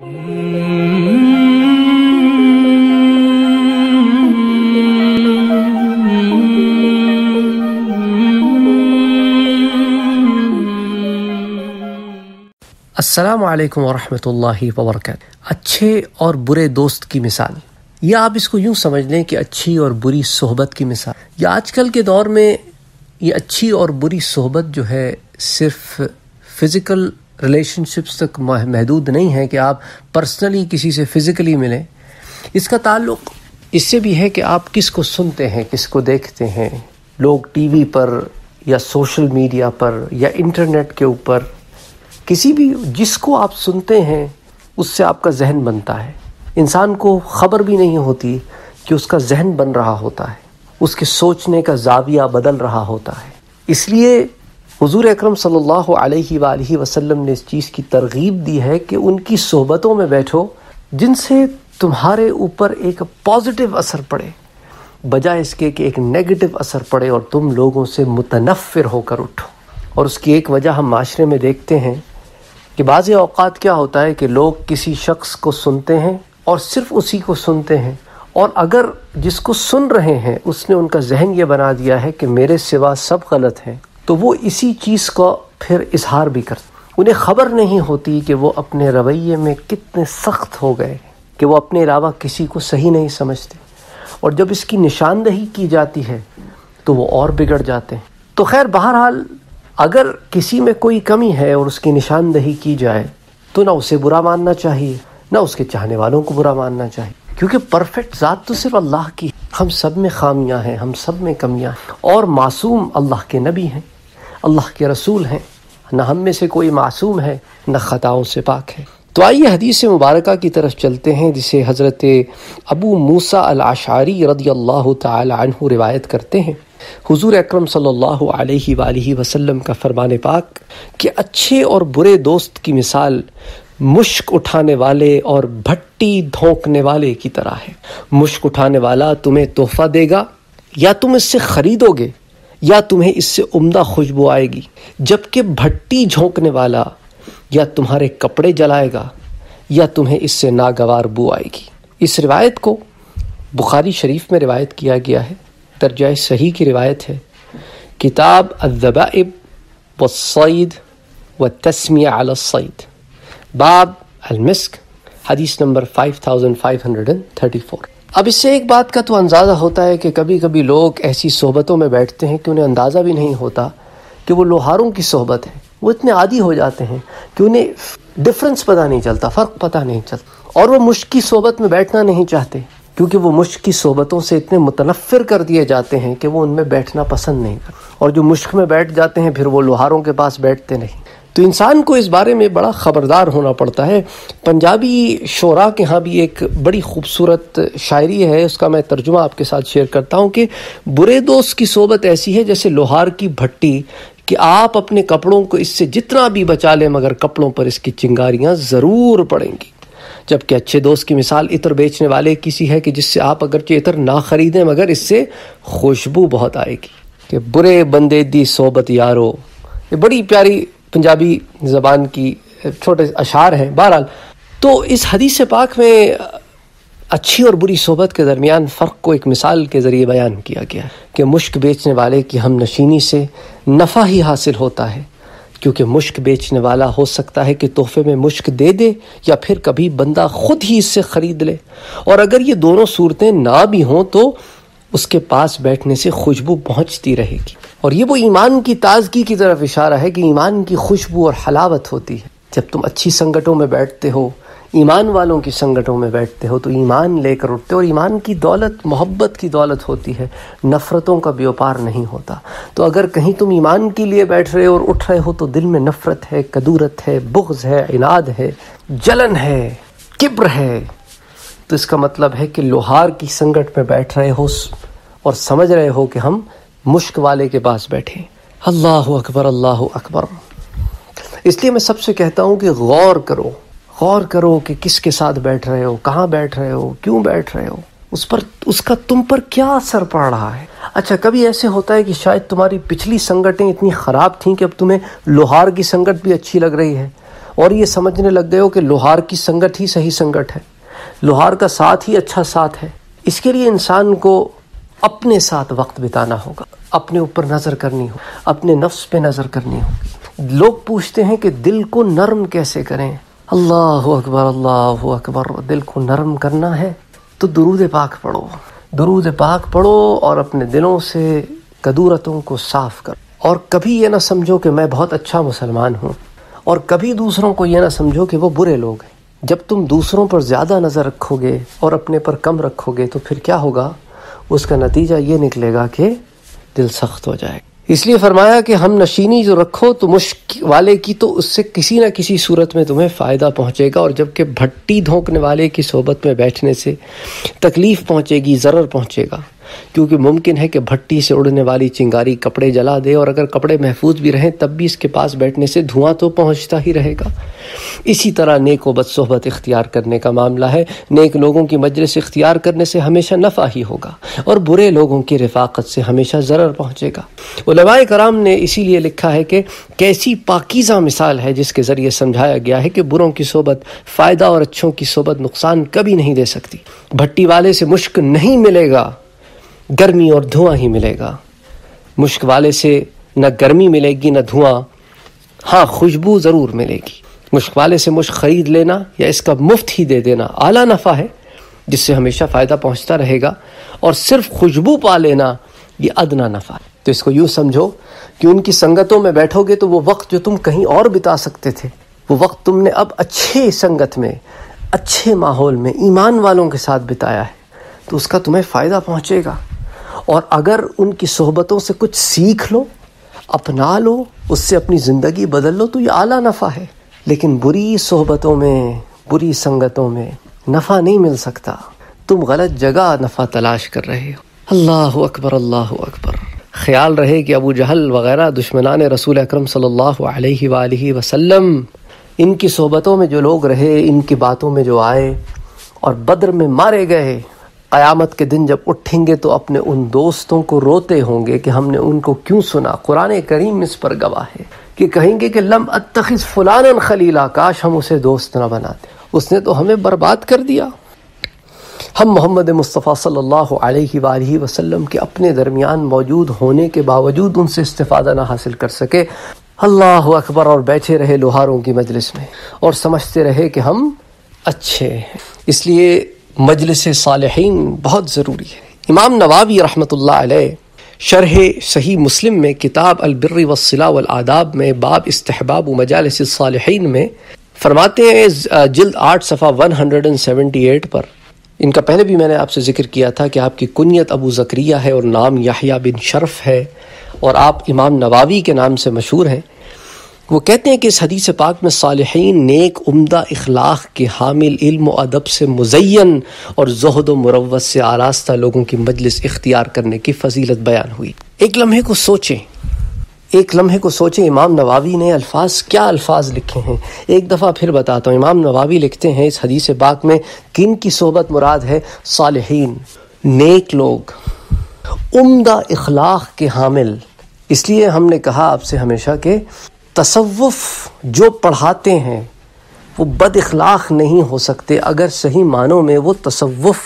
السلام علیکم ورحمۃ اللہ وبرکاتہ۔ اچھے اور برے دوست کی مثال۔ یا آپ اس کو یوں سمجھ لیں کہ اچھی اور بری صحبت کی مثال۔ یا آج کل کے دور میں یہ اچھی اور بری صحبت جو ہے صرف فزیکل ریلیشن شپس تک محدود نہیں ہے کہ آپ پرسنلی کسی سے فزیکلی ملیں۔ اس کا تعلق اس سے بھی ہے کہ آپ کس کو سنتے ہیں، کس کو دیکھتے ہیں۔ لوگ ٹی وی پر یا سوشل میڈیا پر یا انٹرنیٹ کے اوپر کسی بھی جس کو آپ سنتے ہیں، اس سے آپ کا ذہن بنتا ہے۔ انسان کو خبر بھی نہیں ہوتی کہ اس کا ذہن بن رہا ہوتا ہے۔ اس کے سوچنے کا زاویہ بدل رہا ہوتا ہے۔ اس لیے حضور اکرم صلی اللہ علیہ وآلہ وسلم نے اس چیز کی ترغیب دی ہے کہ ان کی صحبتوں میں بیٹھو جن سے تمہارے اوپر ایک پازیٹیو اثر پڑے۔ بجائے اس کے کہ ایک نیگیٹو اثر پڑے اور تم لوگوں سے متنفر ہو کر اٹھو۔ اور اس کی ایک وجہ ہم معاشرے میں دیکھتے ہیں کہ بعض اوقات کیا ہوتا ہے کہ لوگ کسی شخص کو سنتے ہیں اور صرف اسی کو سنتے ہیں اور اگر جس کو سن رہے ہیں اس نے ان کا ذہن یہ بنا دیا ہے کہ میرے سوا سب غلط ہیں۔ تو وہ اسی چیز کو پھر اظہار بھی کرتے انہیں خبر نہیں ہوتی کہ وہ اپنے رویے میں کتنے سخت ہو گئے، کہ وہ اپنے علاوہ کسی کو صحیح نہیں سمجھتے۔ اور جب اس کی نشاندہی کی جاتی ہے تو وہ اور بگڑ جاتے ہیں۔ تو خیر، بہرحال اگر کسی میں کوئی کمی ہے اور اس کی نشاندہی کی جائے، تو نہ اسے برا ماننا چاہیے، نہ اس کے چاہنے والوں کو برا ماننا چاہیے۔ کیونکہ پرفیکٹ ذات تو صرف اللہ کی ہم سب میں خامیاں ہیں، ہم سب میں کمیاں ہیں۔ اور معصوم اللہ کے نبی ہیں۔ اللہ کے رسول ہیں، نہ ہم میں سے کوئی معصوم ہے، نہ خطاؤں سے پاک ہے۔ تو آئیے حدیث مبارکہ کی طرف چلتے ہیں، جسے حضرت ابو موسیٰ العشاری رضی اللہ تعالی عنہ روایت کرتے ہیں۔ حضور اکرم صلی اللہ علیہ وآلہ وسلم کا فرمان پاک کہ اچھے اور برے دوست کی مثال مشک اٹھانے والے اور بھٹی دھونکنے والے کی طرح ہے۔ مشک اٹھانے والا تمہیں تحفہ دے گا یا تم اس سے خریدو گے؟ یا تمہیں اس سے عمدہ خوشبو آئے گی، جبکہ بھٹی جھونکنے والا یا تمہارے کپڑے جلائے گا، یا تمہیں اس سے ناگوار بو آئے گی۔ اس روایت کو بخاری شریف میں روایت کیا گیا ہے، درجہ صحیح کی روایت ہے۔ کتاب الذبائب والصید والتسمیہ علی الصید، باب المسک، حدیث نمبر 5534 اب اس سے ایک بات کا تو اندازہ ہوتا ہے کہ کبھی کبھی لوگ ایسی صحبتوں میں بیٹھتے ہیں کہ انہیں اندازہ بھی نہیں ہوتا کہ وہ لوہاروں کی صحبت ہے، وہ اتنے عادی ہو جاتے ہیں کہ انہیں ڈفرنس پتہ نہیں چلتا، فرق پتہ نہیں چلتا۔ اور وہ مشق کی صحبت میں بیٹھنا نہیں چاہتے، کیونکہ وہ مشق کی صحبتوں سے اتنے متنفر کر دیے جاتے ہیں کہ وہ ان میں بیٹھنا پسند نہیں کرتے۔ اور جو مشق میں بیٹھ جاتے ہیں، پھر وہ لوہاروں کے پاس بیٹھتے نہیں۔ تو انسان کو اس بارے میں بڑا خبردار ہونا پڑتا ہے۔ پنجابی شعراء کے ہاں بھی ایک بڑی خوبصورت شاعری ہے۔ اس کا میں ترجمہ آپ کے ساتھ شیئر کرتا ہوں کہ برے دوست کی صحبت ایسی ہے جیسے لوہار کی بھٹی کہ آپ اپنے کپڑوں کو اس سے جتنا بھی بچا لیں مگر کپڑوں پر اس کی چنگاریاں ضرور پڑیں گی۔ جبکہ اچھے دوست کی مثال عطر بیچنے والے کسی ہے کہ جس سے آپ اگرچہ عطر نہ خریدیں مگر اس سے خوشبو بہت آئے گی۔ کہ برے بندے دی صحبت یارو، یہ بڑی پیاری پنجابی زبان کی چھوٹے اشعار ہیں، بہرحال۔ تو اس حدیث پاک میں اچھی اور بری صحبت کے درمیان فرق کو ایک مثال کے ذریعے بیان کیا گیا کہ مشک بیچنے والے کی ہم نشینی سے نفع ہی حاصل ہوتا ہے۔ کیونکہ مشک بیچنے والا ہو سکتا ہے کہ تحفے میں مشک دے دے یا پھر کبھی بندہ خود ہی اس سے خرید لے۔ اور اگر یہ دونوں صورتیں نہ بھی ہوں تو اس کے پاس بیٹھنے سے خوشبو پہنچتی رہے گی۔ اور یہ وہ ایمان کی تازگی کی طرف اشارہ ہے کہ ایمان کی خوشبو اور حلاوت ہوتی ہے۔ جب تم اچھی سنگتوں میں بیٹھتے ہو، ایمان والوں کی سنگتوں میں بیٹھتے ہو، تو ایمان لے کر اٹھتے ہو اور ایمان کی دولت، محبت کی دولت ہوتی ہے۔ نفرتوں کا بیوپار نہیں ہوتا۔ تو اگر کہیں تم ایمان کے لیے بیٹھ رہے ہو اور اٹھ رہے ہو، تو دل میں نفرت ہے کدورت ہے، بغض ہے، عناد ہے، جلن ہے، کبر ہے۔ تو اس کا مطلب ہے کہ لوہار کی سنگت میں بیٹھ رہے ہو اور سمجھ رہے ہو کہ ہم مشک والے کے پاس بیٹھے۔ اللہ اکبر اللہ اکبر۔ اس لیے میں سب سے کہتا ہوں کہ غور کرو۔ غور کرو کہ کس کے ساتھ بیٹھ رہے ہو، کہاں بیٹھ رہے ہو، کیوں بیٹھ رہے ہو۔ اس پر، اس کا تم پر کیا اثر پڑ رہا ہے؟ اچھا کبھی ایسے ہوتا ہے کہ شاید تمہاری پچھلی سنگتیں اتنی خراب تھیں کہ اب تمہیں لوہار کی سنگت بھی اچھی لگ رہی ہے۔ اور یہ سمجھنے لگ گئے ہو کہ لوہار کی سنگت ہی صحیح سنگت ہے۔ لوہار کا ساتھ ہی اچھا ساتھ ہے۔ اس کے لیے انسان کو اپنے ساتھ وقت بتانا ہوگا، اپنے اوپر نظر کرنی ہو، اپنے نفس پہ نظر کرنی ہوگی لوگ پوچھتے ہیں کہ دل کو نرم کیسے کریں؟ اللہ اکبر اللہ اکبر، دل کو نرم کرنا ہے تو درود پاک پڑھو۔ درود پاک پڑھو اور اپنے دلوں سے قدورتوں کو صاف کرو۔ اور کبھی یہ نہ سمجھو کہ میں بہت اچھا مسلمان ہوں۔ اور کبھی دوسروں کو یہ نہ سمجھو کہ وہ برے لوگ ہیں۔ جب تم دوسروں پر زیادہ نظر رکھو گے اور اپنے پر کم رکھو گے تو پھر کیا ہوگا؟ اس کا نتیجہ یہ نکلے گا کہ دل سخت ہو جائے گا۔ اس لیے فرمایا کہ ہم نشینی جو رکھو تو مشک والے کی تو اس سے کسی نہ کسی صورت میں تمہیں فائدہ پہنچے گا اور جبکہ بھٹی دھونکنے والے کی صحبت میں بیٹھنے سے تکلیف پہنچے گی، ضرر پہنچے گا۔ کیونکہ ممکن ہے کہ بھٹی سے اڑنے والی چنگاری کپڑے جلا دے اور اگر کپڑے محفوظ بھی رہیں تب بھی اس کے پاس بیٹھنے سے دھواں تو پہنچتا ہی رہے گا۔ اسی طرح نیک و بد صحبت اختیار کرنے کا معاملہ ہے۔ نیک لوگوں کی مجلس اختیار کرنے سے ہمیشہ نفع ہی ہوگا اور برے لوگوں کی رفاقت سے ہمیشہ ضرر پہنچے گا۔ علماء کرام نے اسی لیے لکھا ہے کہ کیسی پاکیزہ مثال ہے جس کے ذریعے سمجھایا گیا ہے کہ بروں کی صحبت فائدہ اور اچھوں کی صحبت نقصان کبھی نہیں دے سکتی۔ بھٹی والے سے مشک نہیں ملے گا۔ گرمی اور دھواں ہی ملے گا۔ مشک والے سے نہ گرمی ملے گی، نہ دھواں۔ ہاں خوشبو ضرور ملے گی۔ مشک والے سے مشک خرید لینا یا اس کا مفت ہی دے دینا اعلیٰ نفع ہے، جس سے ہمیشہ فائدہ پہنچتا رہے گا۔ اور صرف خوشبو پا لینا، یہ ادنا نفع ہے۔ تو اس کو یوں سمجھو کہ ان کی سنگتوں میں بیٹھو گے تو وہ وقت جو تم کہیں اور بتا سکتے تھے، وہ وقت تم نے اب اچھے سنگت میں، اچھے ماحول میں، ایمان والوں کے ساتھ بتایا ہے۔ تو اس کا تمہیں فائدہ پہنچے گا۔ اور اگر ان کی صحبتوں سے کچھ سیکھ لو، اپنا لو، اس سے اپنی زندگی بدل لو، تو یہ اعلیٰ نفع ہے۔ لیکن بری صحبتوں میں، بری سنگتوں میں نفع نہیں مل سکتا۔ تم غلط جگہ نفع تلاش کر رہے ہو۔ اللہ اکبر اللہ اکبر۔ خیال رہے کہ ابو جہل وغیرہ دشمنان رسول اکرم صلی اللہ علیہ وآلہ وسلم، ان کی صحبتوں میں جو لوگ رہے، ان کی باتوں میں جو آئے اور بدر میں مارے گئے قیامت کے دن جب اٹھیں گے تو اپنے ان دوستوں کو روتے ہوں گے کہ ہم نے ان کو کیوں سنا؟ قرآن کریم اس پر گواہ ہے کہ کہیں گے کہ لم اتخذ فلانا خلیلا کاش ہم اسے دوست نہ بناتے۔ اس نے تو ہمیں برباد کر دیا۔ ہم محمد مصطفیٰ صلی اللہ علیہ وآلہ وسلم کے اپنے درمیان موجود ہونے کے باوجود ان سے استفادہ نہ حاصل کر سکے۔ اللہ اکبر، اور بیٹھے رہے لوہاروں کی مجلس میں اور سمجھتے رہے کہ ہم اچھے ہیں۔ اس لیے مجلس صالحین بہت ضروری ہے۔ امام نوابی رحمۃ اللہ علیہ شرح صحیح مسلم میں کتاب البر والصلاح والآداب میں باب استحباب و مجالس الصالحین میں فرماتے ہیں، جلد آٹھ صفحہ 178 پر۔ ان کا پہلے بھی میں نے آپ سے ذکر کیا تھا کہ آپ کی کنیت ابو ذکریہ ہے اور نام یحییٰ بن شرف ہے اور آپ امام نوابی کے نام سے مشہور ہیں۔ وہ کہتے ہیں کہ اس حدیث پاک میں صالحین نیک عمدہ اخلاق کے حامل علم و ادب سے مزین اور زہد و مروت سے آراستہ لوگوں کی مجلس اختیار کرنے کی فضیلت بیان ہوئی۔ ایک لمحے کو سوچیں۔ ایک لمحے کو سوچیں۔ امام نواوی نے الفاظ، کیا الفاظ لکھے ہیں؟ ایک دفعہ پھر بتاتا ہوں۔ امام نواوی لکھتے ہیں اس حدیث پاک میں، کن کی صحبت مراد ہے؟ صالحین، نیک لوگ، عمدہ اخلاق کے حامل۔ اس لیے ہم نے کہا آپ سے ہمیشہ کہ تصوف جو پڑھاتے ہیں، وہ بد اخلاق نہیں ہو سکتے، اگر صحیح معنوں میں وہ تصوف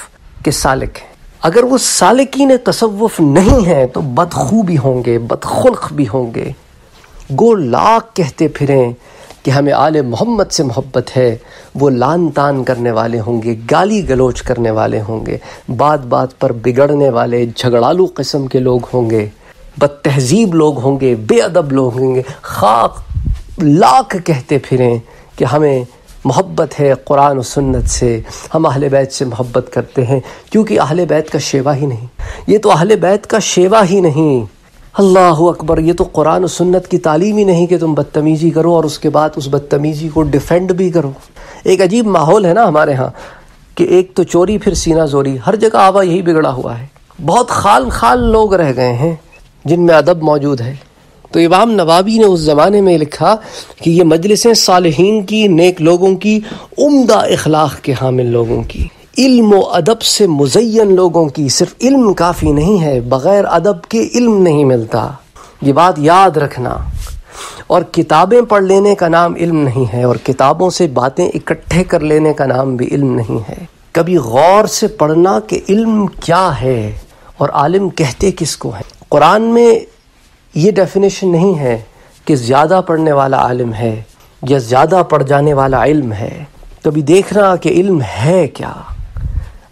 کے سالک ہیں۔ اگر وہ سالکین تصوف نہیں ہیں تو بدخو بھی ہوں گے، بدخلق بھی ہوں گے۔ گو لاکھ کہتے پھریں کہ ہمیں آل محمد سے محبت ہے، وہ لان تان کرنے والے ہوں گے، گالی گلوچ کرنے والے ہوں گے۔ بات بات پر بگڑنے والے جھگڑالو قسم کے لوگ ہوں گے۔ بد تہذیب لوگ ہوں گے، بے ادب لوگ ہوں گے۔ خاک، لاکھ کہتے پھریں کہ ہمیں محبت ہے قرآن و سنت سے۔ ہم اہل بیت سے محبت کرتے ہیں، کیونکہ اہل بیت کا شیوا ہی نہیں۔ یہ تو اہل بیت کا شیوا ہی نہیں۔ اللہ اکبر، یہ تو قرآن و سنت کی تعلیم ہی نہیں کہ تم بدتمیزی کرو اور اس کے بعد اس بدتمیزی کو ڈیفینڈ بھی کرو۔ ایک عجیب ماحول ہے نا ہمارے ہاں کہ ایک تو چوری، پھر سینہ زوری۔ ہر جگہ آوا یہی بگڑا ہوا ہے۔ بہت خال خال لوگ رہ گئے ہیں۔ جن میں ادب موجود ہے۔ تو امام نوابی نے اس زمانے میں لکھا کہ یہ مجلسیں صالحین کی، نیک لوگوں کی، عمدہ اخلاق کے حامل لوگوں کی۔ علم و ادب سے مزین لوگوں کی صرف علم کافی نہیں ہے، بغیر ادب کے علم نہیں ملتا۔ یہ بات یاد رکھنا۔ اور کتابیں پڑھ لینے کا نام علم نہیں ہے، اور کتابوں سے باتیں اکٹھے کر لینے کا نام بھی علم نہیں ہے۔ کبھی غور سے پڑھنا کہ علم کیا ہے، اور عالم کہتے کس کو ہیں۔ قرآن میں یہ ڈیفینیشن نہیں ہے کہ زیادہ پڑھنے والا عالم ہے یا زیادہ پڑھ جانے والا علم ہے۔ کبھی دیکھنا کہ علم ہے کیا؟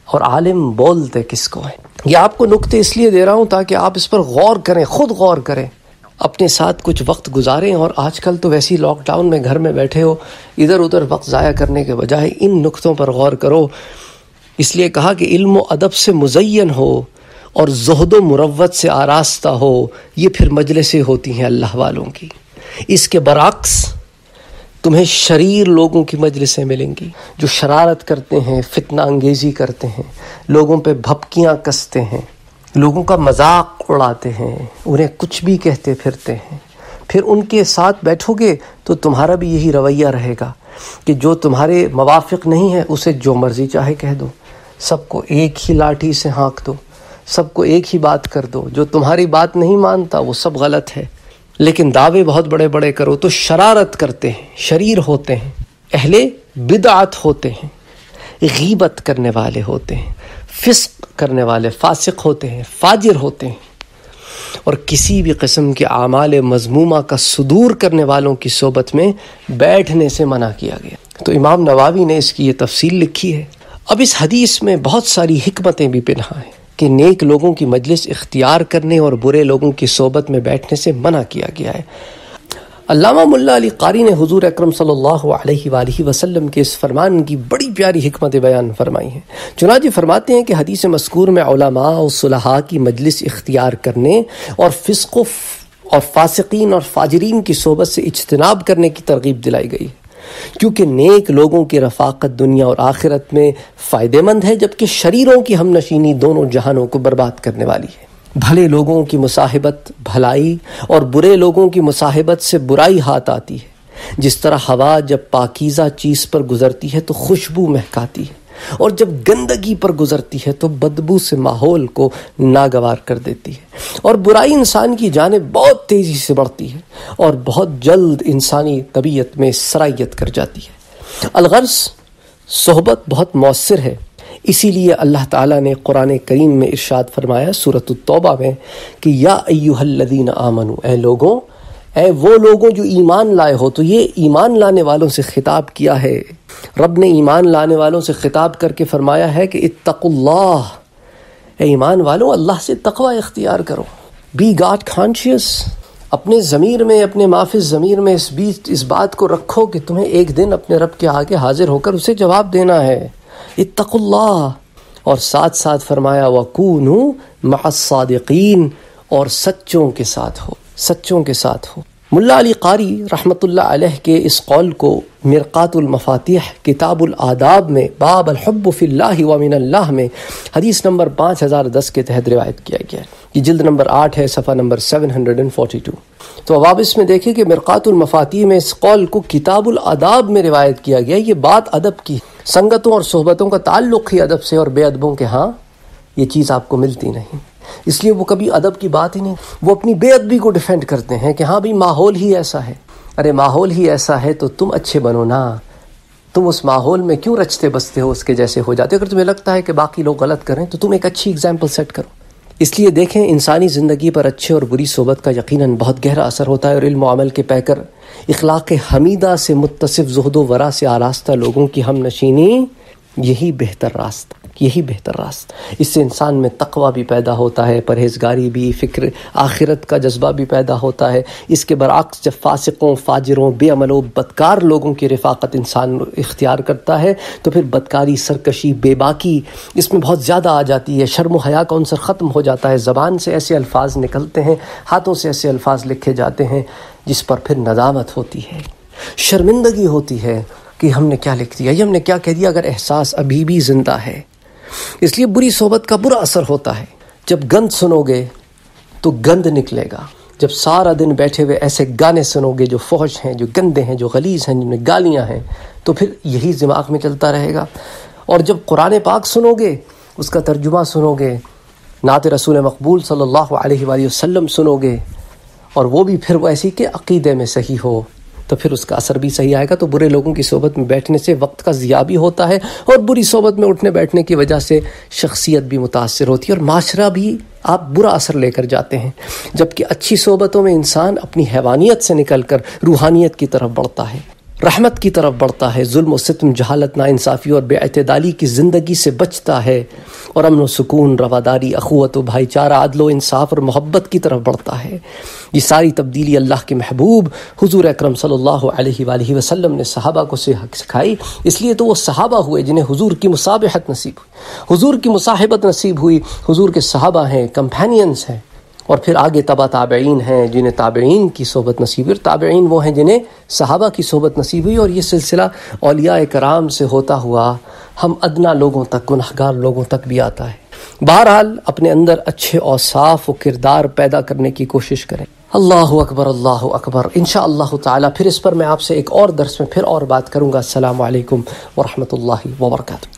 اور عالم بولتے کس کو ہیں؟ یہ آپ کو نقطے اس لیے دے رہا ہوں تاکہ آپ اس پر غور کریں، خود غور کریں۔ اپنے ساتھ کچھ وقت گزاریں اور آج کل تو ویسی لاک ڈاؤن میں گھر میں بیٹھے ہو، ادھر ادھر وقت ضائع کرنے کے بجائے ان نقطوں پر غور کرو۔ اس لیے کہا کہ علم و ادب سے مزین ہو۔ اور زہد و مروت سے آراستہ ہو، یہ پھر مجلسیں ہوتی ہیں اللہ والوں کی۔ اس کے برعکس تمہیں شریر لوگوں کی مجلسیں ملیں گی جو شرارت کرتے ہیں، فتنہ انگیزی کرتے ہیں، لوگوں پہ بھپکیاں کستے ہیں، لوگوں کا مذاق اڑاتے ہیں، انہیں کچھ بھی کہتے پھرتے ہیں۔ پھر ان کے ساتھ بیٹھو گے تو تمہارا بھی یہی رویہ رہے گا کہ جو تمہارے موافق نہیں ہے اسے جو مرضی چاہے کہہ دو۔ سب کو ایک ہی لاٹھی سے ہانک دو۔ سب کو ایک ہی بات کر دو، جو تمہاری بات نہیں مانتا وہ سب غلط ہے۔ لیکن دعوے بہت بڑے بڑے کرو تو شرارت کرتے ہیں، شریر ہوتے ہیں، اہل بدعت ہوتے ہیں، غیبت کرنے والے ہوتے ہیں، فسق کرنے والے فاسق ہوتے ہیں، فاجر ہوتے ہیں۔ اور کسی بھی قسم کے اعمال مضمومہ کا صدور کرنے والوں کی صحبت میں بیٹھنے سے منع کیا گیا۔ تو امام نواوی نے اس کی یہ تفصیل لکھی ہے۔ اب اس حدیث میں بہت ساری حکمتیں بھی پنہا ہیں۔ کہ نیک لوگوں کی مجلس اختیار کرنے اور برے لوگوں کی صحبت میں بیٹھنے سے منع کیا گیا ہے۔ علامہ ملا علی قاری نے حضور اکرم صلی اللہ علیہ وآلہ وسلم کے اس فرمان کی بڑی پیاری حکمت بیان فرمائی ہیں چنانچہ فرماتے ہیں کہ حدیث مذکور میں علماء و صلحاء کی مجلس اختیار کرنے اور فسق و اور فاسقین اور فاجرین کی صحبت سے اجتناب کرنے کی ترغیب دلائی گئی۔ کیونکہ نیک لوگوں کی رفاقت دنیا اور آخرت میں فائدہ مند ہے، جبکہ شریروں کی ہم نشینی دونوں جہانوں کو برباد کرنے والی ہے۔ بھلے لوگوں کی مصاحبت بھلائی اور برے لوگوں کی مصاحبت سے برائی ہاتھ آتی ہے۔ جس طرح ہوا جب پاکیزہ چیز پر گزرتی ہے، تو خوشبو مہکاتی ہے۔ اور جب گندگی پر گزرتی ہے تو بدبو سے ماحول کو ناگوار کر دیتی ہے اور برائی انسان کی جانب بہت تیزی سے بڑھتی ہے اور بہت جلد انسانی طبیعت میں سرائیت کر جاتی ہے۔ الغرض صحبت بہت مؤثر ہے، اسی لیے اللہ تعالیٰ نے قرآن کریم میں ارشاد فرمایا صورت التوبہ میں کہ یا ایوہ الذین آمنو، اے لوگوں، اے وہ لوگوں جو ایمان لائے ہو، تو یہ ایمان لانے والوں سے خطاب کیا ہے۔ رب نے ایمان لانے والوں سے خطاب کر کے فرمایا ہے کہ اتق اللہ۔ اے ایمان والوں، اللہ سے تقوی اختیار کرو۔ بی گاڈ کانشیس اپنے ضمیر میں، اپنے معافظ ضمیر میں اس بیچ، اس بات کو رکھو کہ تمہیں ایک دن اپنے رب کے آگے حاضر ہو کر اسے جواب دینا ہے۔ اتق اللہ۔ اور ساتھ ساتھ فرمایا، وَكُونُوا مَعَ الصَّادِقِينَ۔ اور سچوں کے ساتھ ہو، سچوں کے ساتھ ہو۔ ملا علی قاری رحمۃ اللہ علیہ کے اس قول کو مرقات المفاتیح کتاب الاداب میں باب الحب فی اللہ ومن اللہ میں حدیث نمبر پانچ ہزار دس کے تحت روایت کیا گیا ہے۔ یہ جلد نمبر آٹھ ہے، صفحہ number seven hundred and forty two. تو اب آپ اس میں دیکھیں کہ مرقات المفاتیح میں اس قول کو کتاب الاداب میں روایت کیا گیا یہ بات ادب کی سنگتوں اور صحبتوں کا تعلق ہی ادب سے اور بے ادبوں کے ہاں یہ چیز آپ کو ملتی نہیں۔ اس لیے وہ کبھی ادب کی بات ہی نہیں، وہ اپنی بے ادبی کو ڈیفینڈ کرتے ہیں کہ ہاں بھی ماحول ہی ایسا ہے۔ ارے ماحول ہی ایسا ہے تو تم اچھے بنو نا۔ تم اس ماحول میں کیوں رچتے بستے ہو، اس کے جیسے ہو جاتے اگر تمہیں لگتا ہے کہ باقی لوگ غلط کریں تو تم ایک اچھی اگزامپل سیٹ کرو۔ اس لیے دیکھیں انسانی زندگی پر اچھے اور بری صحبت کا یقیناً بہت گہرا اثر ہوتا ہے اور علم و عمل کے پیکر اخلاق حمیدہ سے متصف زہد و ورا سے آراستہ لوگوں کی ہم نشینی یہی بہتر راستہ۔ یہی بہتر راستہ اس سے انسان میں تقوی بھی پیدا ہوتا ہے، پرہیزگاری بھی، فکر، آخرت کا جذبہ بھی پیدا ہوتا ہے۔ اس کے برعکس، جب فاسقوں، فاجروں، بے عمل و بدکار لوگوں کی رفاقت انسان اختیار کرتا ہے، تو پھر بدکاری، سرکشی، بے باکی، اس میں بہت زیادہ آ جاتی ہے۔ شرم و حیا کا عنصر ختم ہو جاتا ہے۔ زبان سے ایسے الفاظ نکلتے ہیں، ہاتھوں سے ایسے الفاظ لکھے جاتے ہیں، جس پر پھر ندامت ہوتی ہے۔ شرمندگی ہوتی ہے کہ ہم نے کیا لکھ دیا، یہ ہم نے کیا کہہ دیا۔ اگر احساس ابھی بھی زندہ ہے اس لیے بری صحبت کا برا اثر ہوتا ہے۔ جب گند سنو گے تو گند نکلے گا۔ جب سارا دن بیٹھے ہوئے ایسے گانے سنو گے جو فوج ہیں، جو گندے ہیں، جو غلیظ ہیں جن میں گالیاں ہیں، تو پھر یہی دماغ میں چلتا رہے گا۔ اور جب قرآن پاک سنو گے، اس کا ترجمہ سنو گے، نعت رسول مقبول صلی اللہ علیہ وآلہ وسلم سنو گے، اور وہ بھی پھر ویسی کہ عقیدے میں صحیح ہو۔ تو پھر اس کا اثر بھی صحیح آئے گا۔ تو برے لوگوں کی صحبت میں بیٹھنے سے وقت کا ضیاع بھی ہوتا ہے اور بری صحبت میں اٹھنے بیٹھنے کی وجہ سے شخصیت بھی متاثر ہوتی ہے اور معاشرہ بھی آپ برا اثر لے کر جاتے ہیں۔ جبکہ اچھی صحبتوں میں انسان اپنی حیوانیت سے نکل کر روحانیت کی طرف بڑھتا ہے۔ رحمت کی طرف بڑھتا ہے، ظلم و ستم، جہالت نا انصافی اور بے اعتدالی کی زندگی سے بچتا ہے اور امن و سکون، رواداری، اخوت و بھائی چارہ عدل و انصاف اور محبت کی طرف بڑھتا ہے۔ یہ ساری تبدیلی اللہ کے محبوب حضور اکرم صلی اللہ علیہ وآلہ وسلم نے صحابہ کو سکھائی۔ اس لیے تو وہ صحابہ ہوئے جنہیں حضور کی مصابحت نصیب ہوئی۔ حضور کی مصاحبت نصیب ہوئی۔ حضور کے صحابہ ہیں کمپینینس ہیں۔ اور پھر آگے تبا تابعین ہیں جنہیں تابعین کی صحبت نصیب ہوئی اور تابعین وہ ہیں جنہیں صحابہ کی صحبت نصیب ہوئی اور یہ سلسلہ اولیاء کرام سے ہوتا ہوا ہم ادنا لوگوں تک گناہ گار لوگوں تک بھی آتا ہے۔ بہرحال اپنے اندر اچھے اور صاف و کردار پیدا کرنے کی کوشش کریں۔ اللہ اکبر اللہ اکبر۔ انشاء اللہ تعالیٰ پھر اس پر میں آپ سے ایک اور درس میں پھر اور بات کروں گا۔ السلام علیکم ورحمۃ اللہ وبرکاتہ۔